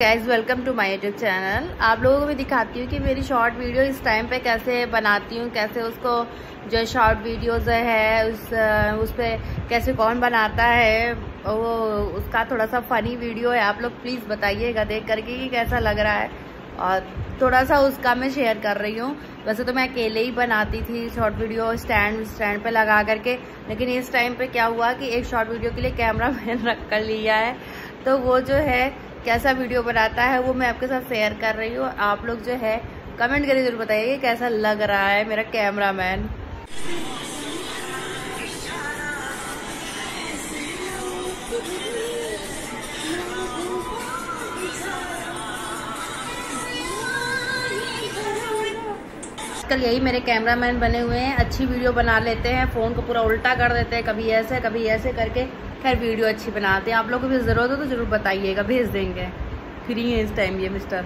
Guys welcome to my YouTube channel आप लोगों को भी दिखाती हूँ कि मेरी शॉर्ट वीडियो इस टाइम पे कैसे बनाती हूँ, कैसे उसको जो शॉर्ट वीडियोस है, उस उस पर कैसे कौन बनाता है, वो उसका थोड़ा सा फ़नी वीडियो है। आप लोग प्लीज़ बताइएगा, देख करके कि कैसा लग रहा है। और थोड़ा सा उसका मैं शेयर कर रही हूँ। वैसे तो मैं अकेले ही बनाती थी शॉर्ट वीडियो स्टैंड स्टैंड पे लगा करके। लेकिन इस टाइम पे क्या हुआ कि एक शॉर्ट वीडियो के लिए कैमरा मैंने रख कर लिया है। तो वो जो है कैसा वीडियो बनाता है वो मैं आपके साथ शेयर कर रही हूँ। आप लोग जो है कमेंट करके ज़रूर बताइए कैसा लग रहा है मेरा कैमरा मैन आजकल यही मेरे कैमरामैन बने हुए हैं। अच्छी वीडियो बना लेते हैं फ़ोन को पूरा उल्टा कर देते हैं, कभी ऐसे कभी ऐसे करके। खैर, वीडियो अच्छी बनाते हैं। आप लोगों को भी ज़रूरत हो तो ज़रूर बताइएगा, भेज देंगे। फ्री है इस टाइम ये मिस्टर